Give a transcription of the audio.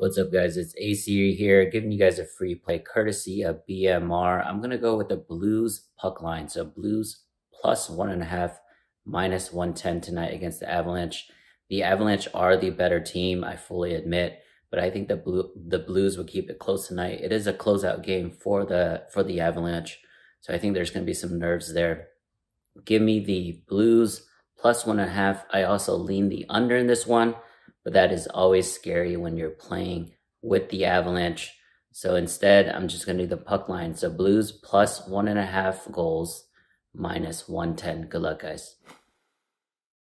What's up, guys? It's AC here, giving you guys a free play courtesy of BMR. I'm going to go with the Blues puck line. So, Blues plus one and a half, minus 110 tonight against the Avalanche. The Avalanche are the better team, I fully admit, but I think the Blue the Blues will keep it close tonight. It is a closeout game for the for the Avalanche, so I think there's going to be some nerves there. Give me the Blues plus one and a half. I also lean the under in this one but that is always scary when you're playing with the Avalanche. So instead, I'm just going to do the puck line. So Blues plus one and a half goals minus 110. Good luck, guys.